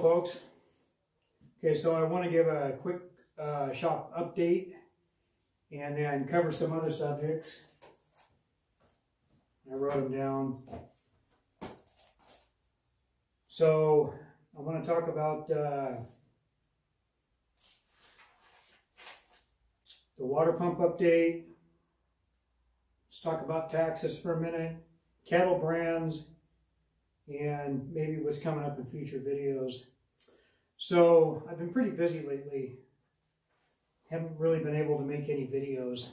Folks. Okay, so I want to give a quick uh, shop update and then cover some other subjects. I wrote them down. So I want to talk about uh, the water pump update. Let's talk about taxes for a minute, cattle brands, and maybe what's coming up in future videos. So I've been pretty busy lately. Haven't really been able to make any videos.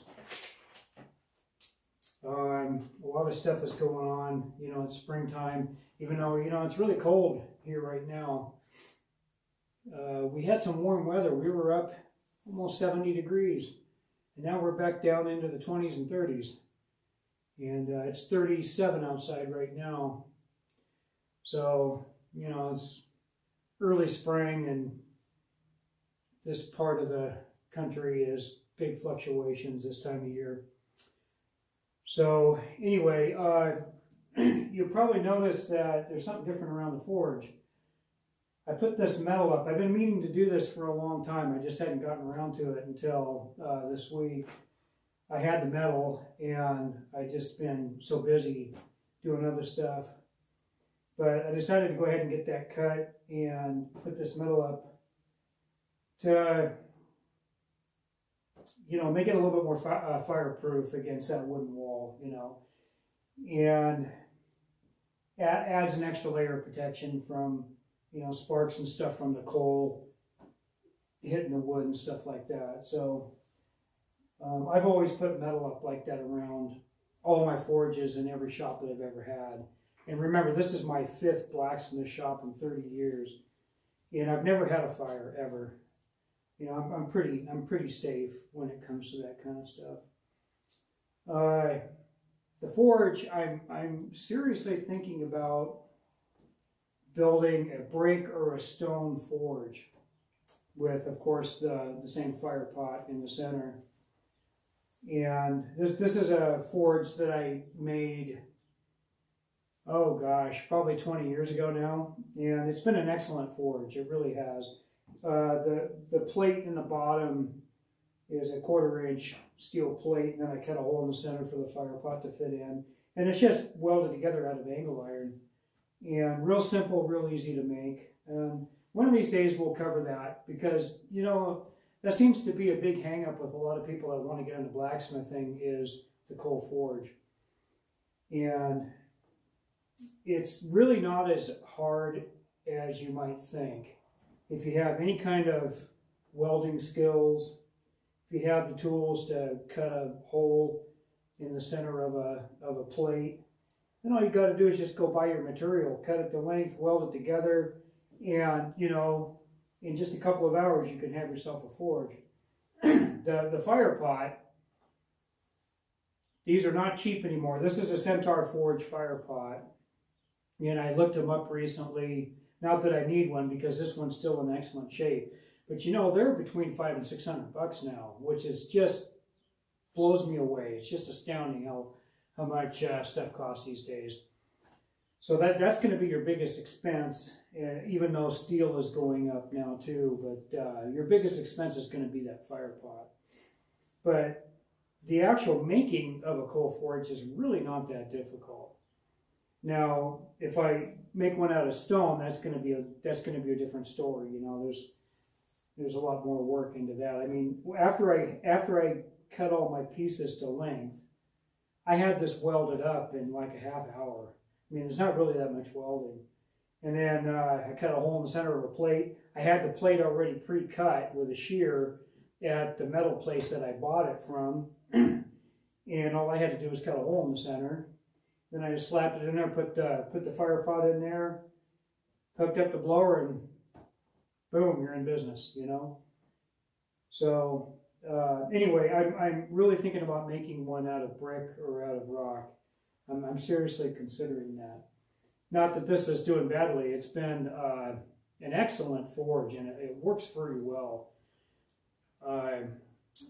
Um, a lot of stuff is going on. You know, it's springtime, even though, you know, it's really cold here right now. Uh, we had some warm weather. We were up almost 70 degrees. And now we're back down into the 20s and 30s. And uh, it's 37 outside right now. So, you know, it's early spring and this part of the country is big fluctuations this time of year. So anyway, uh, you'll probably notice that there's something different around the forge. I put this metal up. I've been meaning to do this for a long time. I just hadn't gotten around to it until uh, this week. I had the metal and I just been so busy doing other stuff. But I decided to go ahead and get that cut and put this metal up to, you know, make it a little bit more fi uh, fireproof against that wooden wall, you know, and adds an extra layer of protection from, you know, sparks and stuff from the coal hitting the wood and stuff like that. So um, I've always put metal up like that around all my forges in every shop that I've ever had. And remember, this is my fifth blacksmith shop in 30 years. And I've never had a fire ever. You know, I'm, I'm pretty I'm pretty safe when it comes to that kind of stuff. Uh, the forge, I'm I'm seriously thinking about building a brick or a stone forge with, of course, the, the same fire pot in the center. And this, this is a forge that I made oh gosh, probably 20 years ago now. And it's been an excellent forge. It really has. Uh, the, the plate in the bottom is a quarter inch steel plate. And then I cut a hole in the center for the fire pot to fit in. And it's just welded together out of angle iron. And real simple, real easy to make. And one of these days we'll cover that because, you know, that seems to be a big hangup with a lot of people that want to get into blacksmithing is the coal forge. And it's really not as hard as you might think. If you have any kind of welding skills, if you have the tools to cut a hole in the center of a, of a plate, then all you got to do is just go buy your material, cut it to length, weld it together, and, you know, in just a couple of hours you can have yourself a forge. the, the fire pot, these are not cheap anymore. This is a Centaur Forge fire pot. And I looked them up recently. Not that I need one because this one's still in excellent shape. But you know, they're between five and six hundred bucks now, which is just blows me away. It's just astounding how how much uh, stuff costs these days. So that that's going to be your biggest expense, uh, even though steel is going up now too. But uh, your biggest expense is going to be that fire pot. But the actual making of a coal forge is really not that difficult. Now, if I make one out of stone, that's going to be a that's going to be a different story. You know, there's there's a lot more work into that. I mean, after I after I cut all my pieces to length, I had this welded up in like a half hour. I mean, there's not really that much welding. And then uh, I cut a hole in the center of a plate. I had the plate already pre-cut with a shear at the metal place that I bought it from. and all I had to do was cut a hole in the center then I just slapped it in there, put the, put the fire pot in there, hooked up the blower, and boom, you're in business, you know? So uh, anyway, I'm, I'm really thinking about making one out of brick or out of rock. I'm, I'm seriously considering that. Not that this is doing badly. It's been uh, an excellent forge, and it, it works very well. Uh,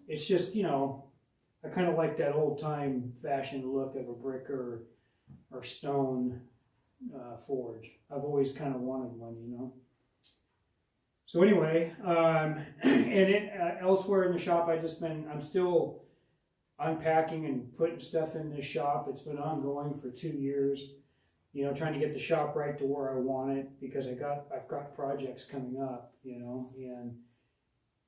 it's just, you know, I kind of like that old-time fashioned look of a brick or or stone uh, forge. I've always kind of wanted one, you know. so anyway, um, and it, uh, elsewhere in the shop, I just been, I'm still unpacking and putting stuff in this shop. It's been ongoing for two years, you know, trying to get the shop right to where I want it because I got, I've got projects coming up, you know, and,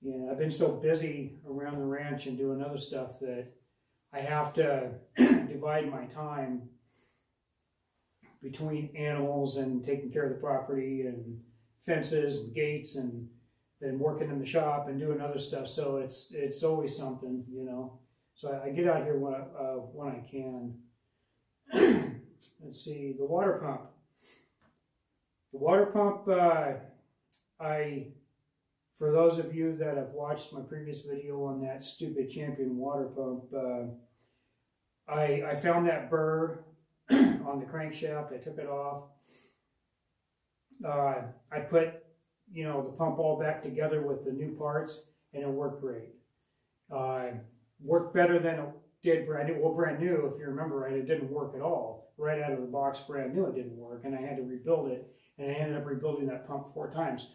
yeah, I've been so busy around the ranch and doing other stuff that I have to divide my time between animals and taking care of the property and fences and gates and then working in the shop and doing other stuff. So it's it's always something, you know. So I, I get out here when I, uh, when I can. Let's see the water pump. The water pump, uh, I for those of you that have watched my previous video on that stupid champion water pump, uh, I, I found that burr on the crankshaft. I took it off. Uh, I put, you know, the pump all back together with the new parts, and it worked great. Uh, worked better than it did brand new. Well, brand new, if you remember right, it didn't work at all. Right out of the box, brand new, it didn't work, and I had to rebuild it, and I ended up rebuilding that pump four times.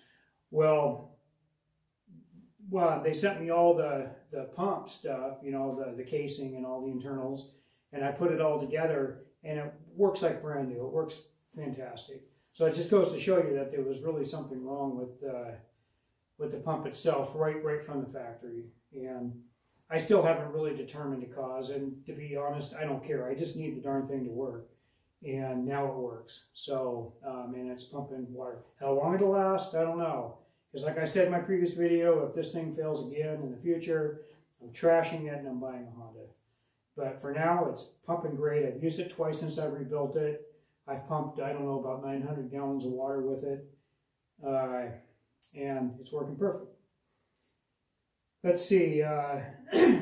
Well, well, they sent me all the, the pump stuff, you know, the, the casing and all the internals, and I put it all together, and it works like brand new. It works fantastic. So it just goes to show you that there was really something wrong with uh, with the pump itself, right right from the factory. And I still haven't really determined the cause. And to be honest, I don't care. I just need the darn thing to work. And now it works. So, um, and it's pumping water. How long it'll last, I don't know. Because like I said in my previous video, if this thing fails again in the future, I'm trashing it and I'm buying a Honda. But for now, it's pumping great. I've used it twice since I rebuilt it. I've pumped, I don't know, about 900 gallons of water with it. Uh, and it's working perfect. Let's see. Uh,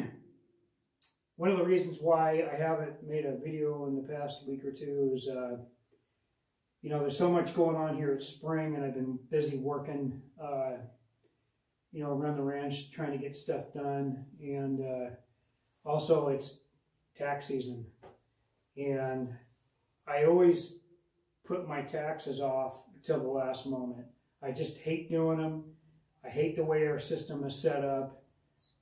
one of the reasons why I haven't made a video in the past week or two is, uh, you know, there's so much going on here. It's spring, and I've been busy working, uh, you know, around the ranch trying to get stuff done. And uh, also, it's tax season. And I always put my taxes off till the last moment. I just hate doing them. I hate the way our system is set up.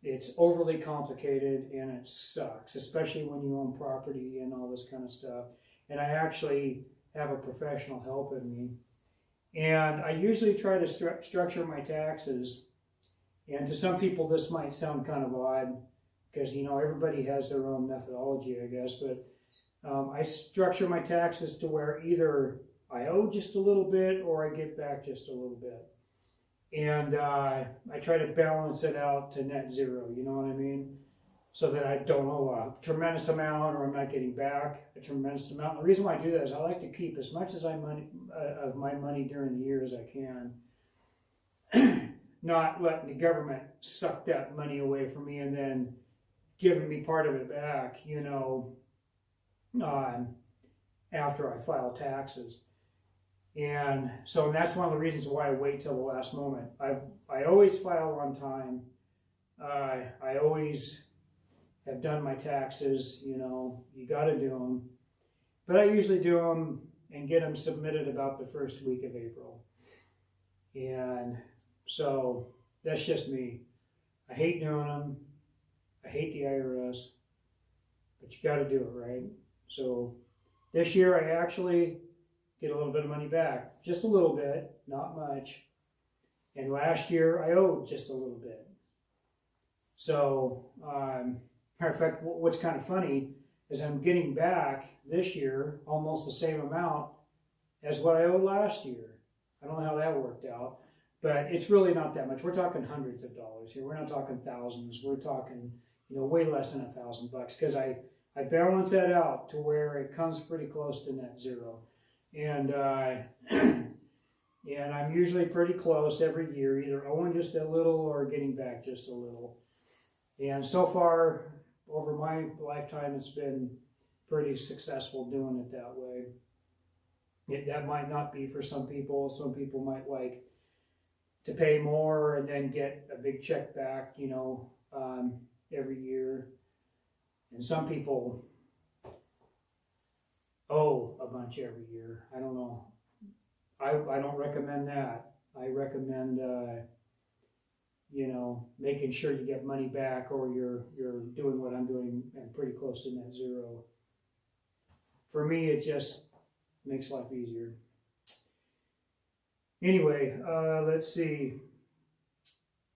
It's overly complicated and it sucks, especially when you own property and all this kind of stuff. And I actually have a professional helping me. And I usually try to stru structure my taxes. And to some people, this might sound kind of odd because, you know, everybody has their own methodology, I guess. But um, I structure my taxes to where either I owe just a little bit or I get back just a little bit. And uh, I try to balance it out to net zero, you know what I mean? So that I don't owe a tremendous amount or I'm not getting back a tremendous amount. The reason why I do that is I like to keep as much as I money, uh, of my money during the year as I can. not letting the government suck that money away from me and then giving me part of it back, you know, um, after I file taxes. And so that's one of the reasons why I wait till the last moment. I, I always file on time. Uh, I always have done my taxes, you know, you got to do them. But I usually do them and get them submitted about the first week of April. And so that's just me. I hate doing them. I hate the IRS, but you got to do it, right? So this year I actually get a little bit of money back, just a little bit, not much. And last year I owed just a little bit. So, um, matter of fact, what's kind of funny is I'm getting back this year almost the same amount as what I owed last year. I don't know how that worked out, but it's really not that much. We're talking hundreds of dollars here. We're not talking thousands. We're talking, you know, way less than a thousand bucks because I I balance that out to where it comes pretty close to net zero. And, uh, and I'm usually pretty close every year, either owing just a little or getting back just a little. And so far, over my lifetime, it's been pretty successful doing it that way. It, that might not be for some people. Some people might like to pay more and then get a big check back, you know, um. And some people owe a bunch every year. I don't know. I, I don't recommend that. I recommend uh, you know, making sure you get money back or you're you're doing what I'm doing and pretty close to net zero. For me, it just makes life easier. Anyway, uh, let's see.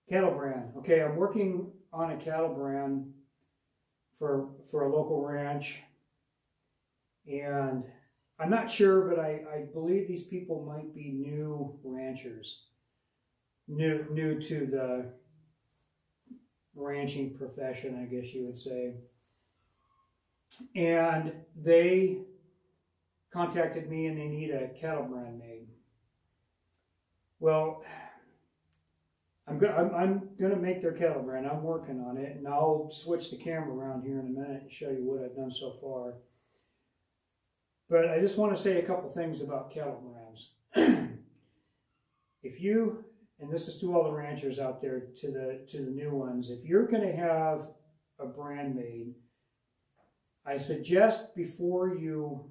Cattle brand. Okay, I'm working on a cattle brand for for a local ranch, and I'm not sure, but I, I believe these people might be new ranchers new new to the ranching profession, I guess you would say. And they contacted me and they need a cattle brand made. Well, I'm going I'm, I'm to make their cattle brand. I'm working on it, and I'll switch the camera around here in a minute and show you what I've done so far. But I just want to say a couple things about cattle brands. if you and this is to all the ranchers out there, to the to the new ones. If you're going to have a brand made, I suggest before you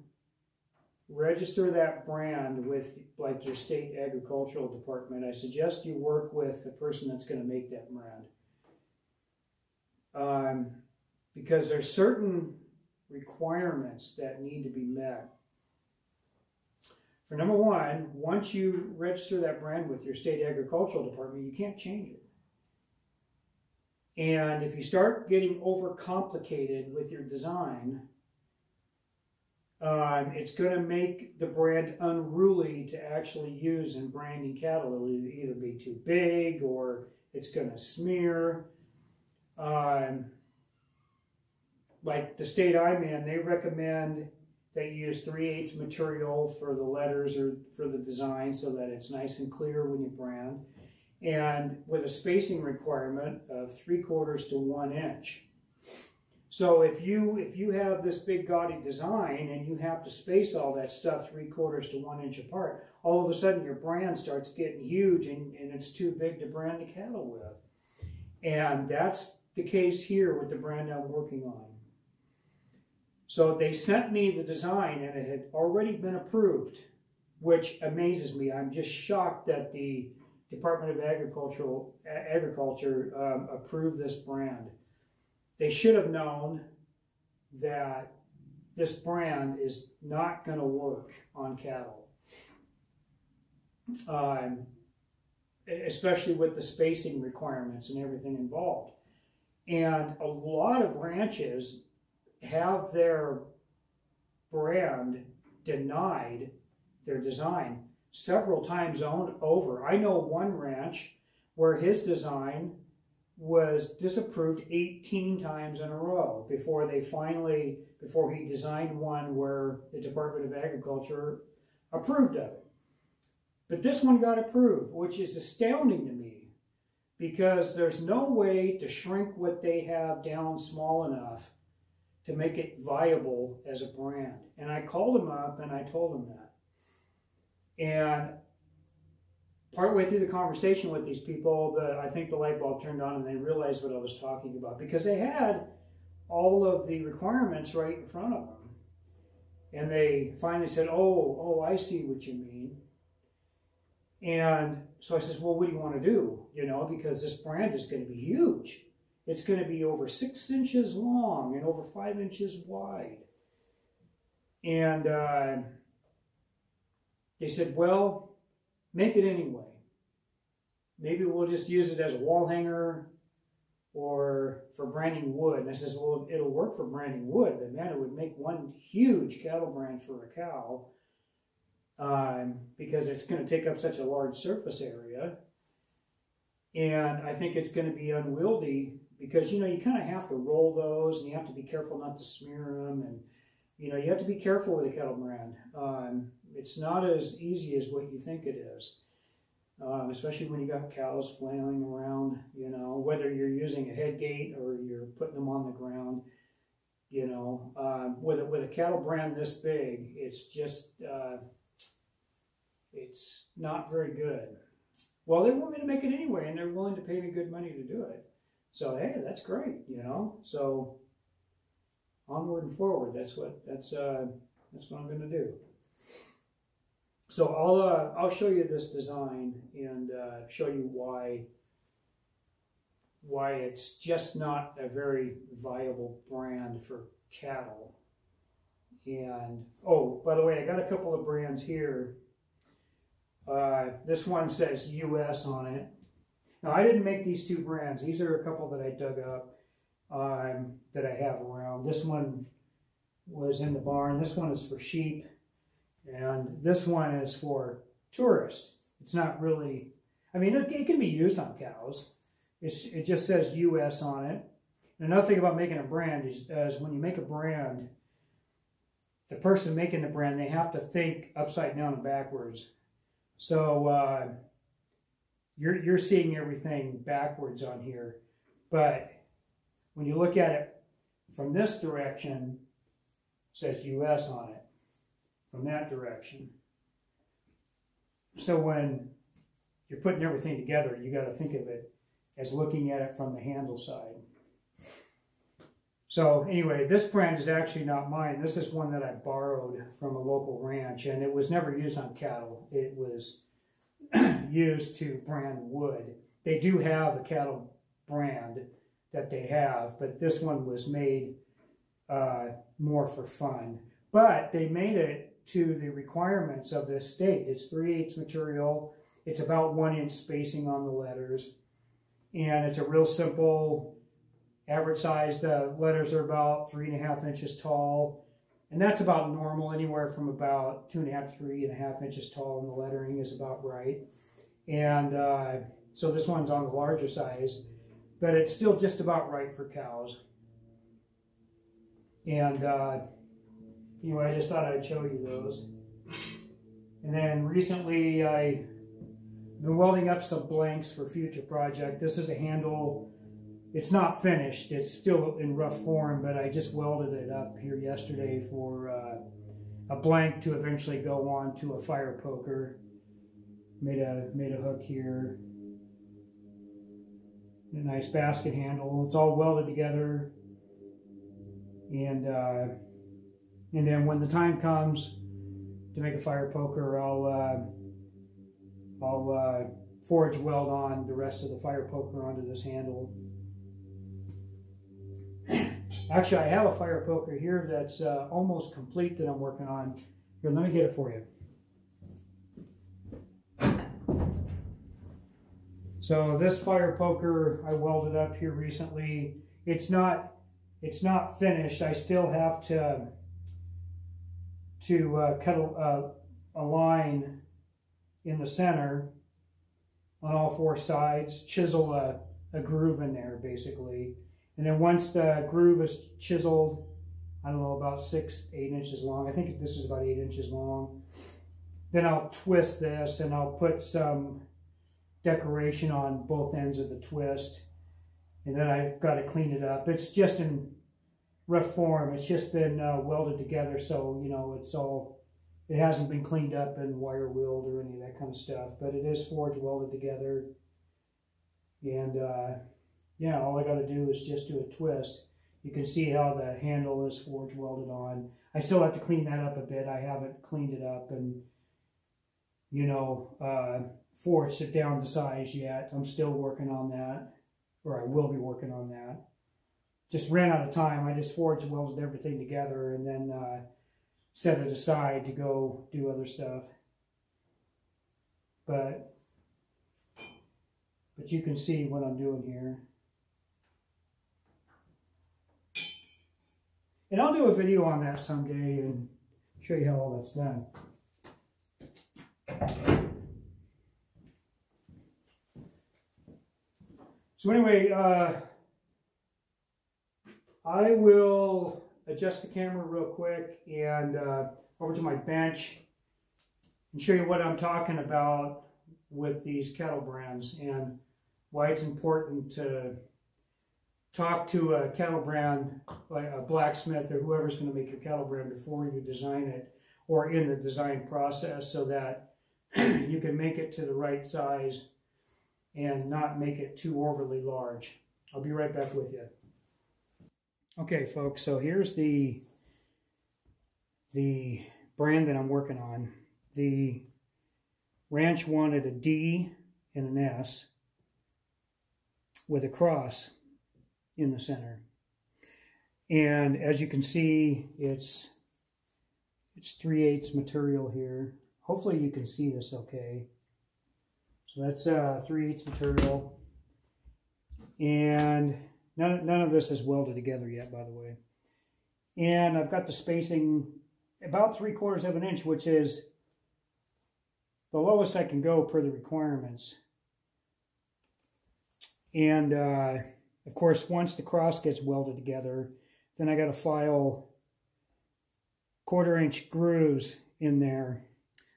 register that brand with like your state agricultural department, I suggest you work with the person that's going to make that brand. Um, because there's certain requirements that need to be met for number one, once you register that brand with your state agricultural department, you can't change it. And if you start getting overcomplicated with your design, um, it's going to make the brand unruly to actually use in branding cattle. It'll either be too big or it's going to smear. Um, like the state I'm in, they recommend that you use 3 8 material for the letters or for the design so that it's nice and clear when you brand. And with a spacing requirement of 3 quarters to 1 inch. So if you if you have this big gaudy design and you have to space all that stuff 3 quarters to 1 inch apart, all of a sudden your brand starts getting huge and, and it's too big to brand the cattle with. And that's the case here with the brand I'm working on. So they sent me the design and it had already been approved, which amazes me. I'm just shocked that the Department of Agricultural, Agriculture um, approved this brand. They should have known that this brand is not going to work on cattle. Um, especially with the spacing requirements and everything involved. And a lot of ranches have their brand denied their design several times over. I know one ranch where his design was disapproved 18 times in a row before they finally, before he designed one where the Department of Agriculture approved of it. But this one got approved, which is astounding to me because there's no way to shrink what they have down small enough to make it viable as a brand. And I called him up and I told him that. And partway through the conversation with these people, the, I think the light bulb turned on and they realized what I was talking about because they had all of the requirements right in front of them. And they finally said, Oh, oh, I see what you mean. And so I says, Well, what do you want to do? You know, because this brand is going to be huge. It's going to be over six inches long and over five inches wide. And uh, they said, well, make it anyway. Maybe we'll just use it as a wall hanger or for branding wood. And I says, well, it'll work for branding wood, but man, it would make one huge cattle brand for a cow um, because it's going to take up such a large surface area. And I think it's going to be unwieldy because you know you kind of have to roll those and you have to be careful not to smear them and you know you have to be careful with a kettle brand um, it's not as easy as what you think it is um, especially when you got cows flailing around you know whether you're using a head gate or you're putting them on the ground you know um, with, a, with a cattle brand this big it's just uh, it's not very good well they want me to make it anyway and they're willing to pay me good money to do it so hey, that's great, you know. So onward and forward. That's what that's uh, that's what I'm going to do. So I'll uh, I'll show you this design and uh, show you why why it's just not a very viable brand for cattle. And, oh, by the way, I got a couple of brands here. Uh, this one says US on it. Now, I didn't make these two brands. These are a couple that I dug up um, that I have around. This one was in the barn. This one is for sheep. And this one is for tourists. It's not really, I mean, it, it can be used on cows. It's, it just says US on it. And another thing about making a brand is, is when you make a brand, the person making the brand, they have to think upside down and backwards. So uh, you're, you're seeing everything backwards on here. But when you look at it from this direction, it says US on it. From that direction. So when you're putting everything together, you got to think of it as looking at it from the handle side. So anyway, this brand is actually not mine. This is one that I borrowed from a local ranch, and it was never used on cattle. It was used to brand wood. They do have a cattle brand that they have, but this one was made uh, more for fun. But they made it to the requirements of this state. It's 3 eighths material. It's about one inch spacing on the letters. And it's a real simple average size. The letters are about three and a half inches tall. And that's about normal, anywhere from about two and a half, three and a half inches tall, and the lettering is about right. And uh, so this one's on the larger size, but it's still just about right for cows. And uh, anyway, I just thought I'd show you those. And then recently I've been welding up some blanks for future project. This is a handle. It's not finished. It's still in rough form, but I just welded it up here yesterday for uh, a blank to eventually go on to a fire poker. Made a made a hook here. A nice basket handle. It's all welded together. And uh, and then when the time comes to make a fire poker, I'll uh, I'll uh, forge weld on the rest of the fire poker onto this handle. Actually, I have a fire poker here that's uh, almost complete that I'm working on. Here, let me get it for you. So this fire poker I welded up here recently. It's not it's not finished. I still have to to uh, cut a, a line in the center on all four sides, chisel a, a groove in there basically. And then once the groove is chiseled, I don't know, about six, eight inches long. I think this is about eight inches long. Then I'll twist this and I'll put some decoration on both ends of the twist. And then I've got to clean it up. It's just in rough form. It's just been uh, welded together, so, you know, it's all it hasn't been cleaned up and wire wheeled or any of that kind of stuff, but it is forged welded together. And uh, yeah, all I got to do is just do a twist. You can see how the handle is forged welded on. I still have to clean that up a bit. I haven't cleaned it up and, you know, uh, forged it down to size yet. I'm still working on that, or I will be working on that. Just ran out of time. I just forged welded everything together and then uh, set it aside to go do other stuff. But but you can see what I'm doing here. And I'll do a video on that someday and show you how all that's done. So anyway, uh, I will adjust the camera real quick and uh, over to my bench and show you what I'm talking about with these kettle brands and why it's important to talk to a kettle brand, like a blacksmith or whoever's going to make your kettle brand before you design it or in the design process so that you can make it to the right size and not make it too overly large. I'll be right back with you. Okay, folks, so here's the, the brand that I'm working on. The ranch wanted a D and an S. with a cross in the center. And as you can see, it's it's 3 eighths material here. Hopefully you can see this okay. So that's uh, 3 eighths material. And none, none of this is welded together yet, by the way. And I've got the spacing about 3 quarters of an inch, which is the lowest I can go per the requirements. And uh, of course, once the cross gets welded together, then I got to file quarter inch grooves in there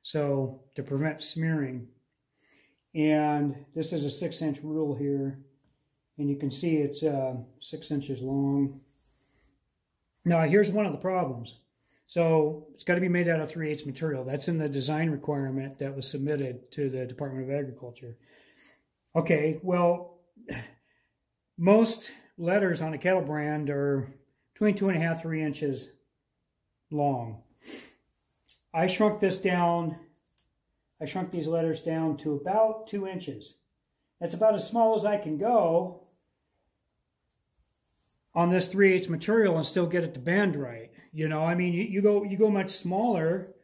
so to prevent smearing. And this is a six inch rule here. And you can see it's uh, six inches long. Now here's one of the problems. So it's got to be made out of 3 8 material. That's in the design requirement that was submitted to the Department of Agriculture. Okay, well, most letters on a kettle brand are between two and a half, three inches long. I shrunk this down, I shrunk these letters down to about two inches. That's about as small as I can go on this 3 8 material and still get it to bend right. You know, I mean, you, you go you go much smaller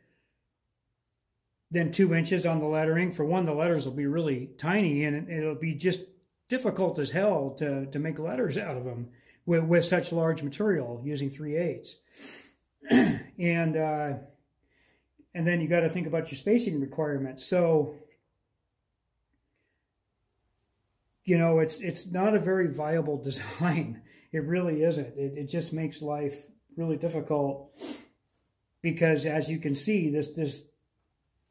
than two inches on the lettering. For one, the letters will be really tiny and it'll be just difficult as hell to, to make letters out of them with, with such large material using 3 eighths. and uh, and then you got to think about your spacing requirements. So you know, it's it's not a very viable design. It really isn't. It, it just makes life really difficult because, as you can see, this this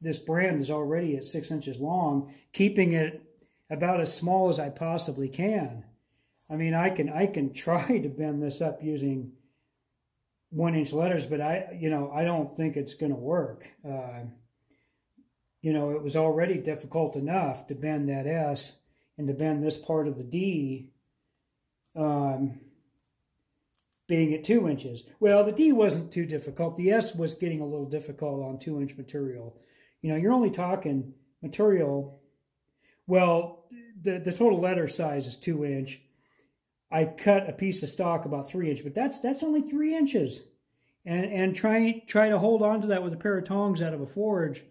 this brand is already at six inches long, keeping it about as small as I possibly can. I mean, I can I can try to bend this up using one inch letters, but I you know I don't think it's going to work. Uh, you know, it was already difficult enough to bend that S and to bend this part of the D. Um, being at two inches. Well, the D wasn't too difficult. The S was getting a little difficult on two inch material. You know, you're only talking material. Well, the, the total letter size is two inch. I cut a piece of stock about three inch, but that's that's only three inches. And and try try to hold on to that with a pair of tongs out of a forge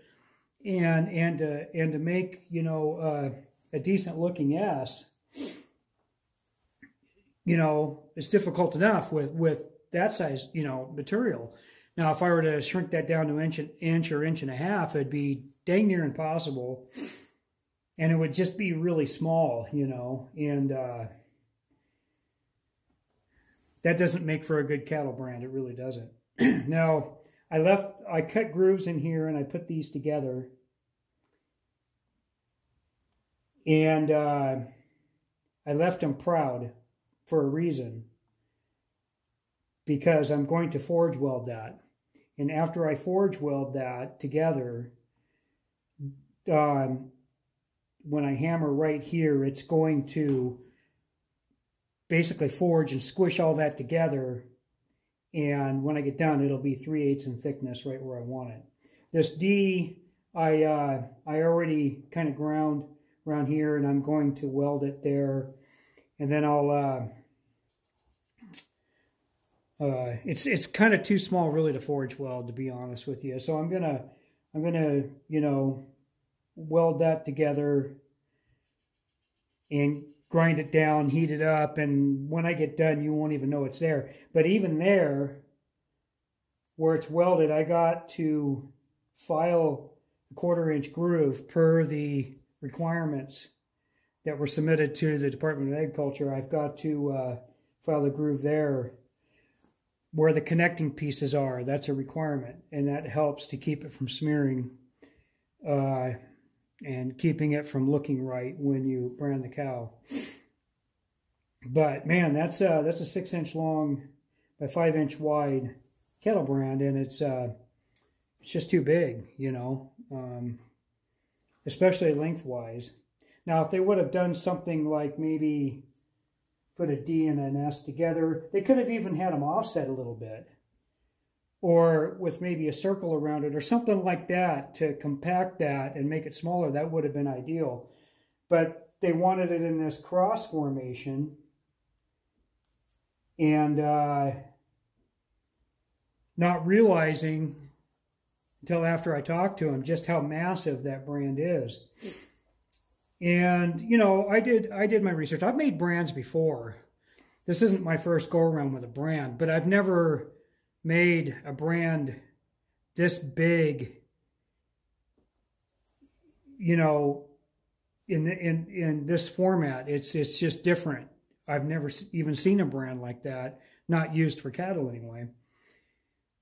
and and uh, and to make, you know, uh, a decent looking S you know, it's difficult enough with, with that size, you know, material. Now, if I were to shrink that down to inch, an inch or inch and a half, it'd be dang near impossible. And it would just be really small, you know, and uh, that doesn't make for a good cattle brand. It really doesn't. now, I left, I cut grooves in here and I put these together. And uh, I left them proud for a reason because I'm going to forge weld that. And after I forge weld that together, um, when I hammer right here, it's going to basically forge and squish all that together. And when I get done, it'll be 3 eighths in thickness right where I want it. This D, I, uh, I already kind of ground around here and I'm going to weld it there. And then I'll, uh, uh, it's it's kind of too small really to forge weld to be honest with you. So I'm gonna I'm gonna you know weld that together and grind it down, heat it up, and when I get done, you won't even know it's there. But even there, where it's welded, I got to file a quarter inch groove per the requirements that were submitted to the Department of Agriculture. I've got to uh, file the groove there where the connecting pieces are. That's a requirement, and that helps to keep it from smearing uh, and keeping it from looking right when you brand the cow. But man, that's a, that's a six inch long by five inch wide kettle brand, and it's uh, it's just too big, you know, um, especially lengthwise. Now, if they would have done something like maybe put a D and an S together. They could have even had them offset a little bit or with maybe a circle around it or something like that to compact that and make it smaller. That would have been ideal. But they wanted it in this cross formation. And uh, not realizing until after I talked to him just how massive that brand is. And you know, I did I did my research. I've made brands before. This isn't my first go around with a brand, but I've never made a brand this big. You know, in in in this format, it's it's just different. I've never even seen a brand like that, not used for cattle anyway.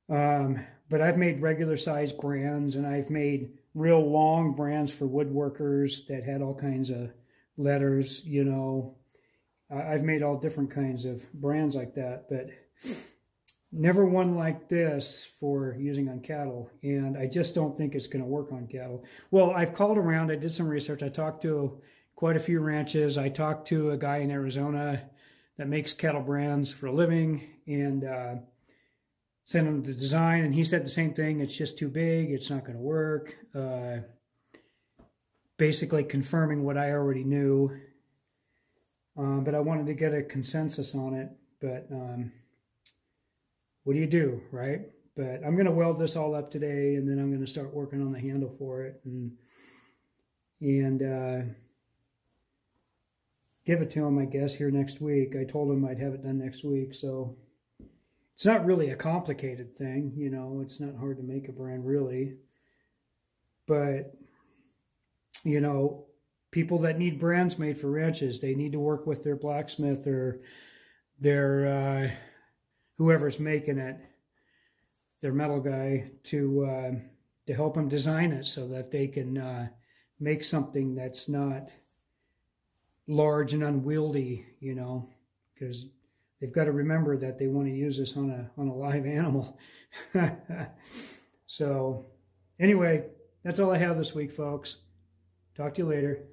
Um, but I've made regular size brands and I've made real long brands for woodworkers that had all kinds of letters, you know. I've made all different kinds of brands like that, but never one like this for using on cattle. And I just don't think it's going to work on cattle. Well, I've called around, I did some research. I talked to quite a few ranches. I talked to a guy in Arizona that makes cattle brands for a living. And, uh, sent him the design, and he said the same thing. It's just too big. It's not going to work. Uh, basically confirming what I already knew. Um, but I wanted to get a consensus on it. But um, what do you do, right? But I'm going to weld this all up today, and then I'm going to start working on the handle for it, and and uh, give it to him, I guess, here next week. I told him I'd have it done next week, so it's not really a complicated thing, you know, it's not hard to make a brand really. But, you know, people that need brands made for ranches, they need to work with their blacksmith or their uh, whoever's making it, their metal guy, to uh, to help them design it so that they can uh, make something that's not large and unwieldy, you know, because they've got to remember that they want to use this on a on a live animal. so anyway, that's all I have this week, folks. Talk to you later.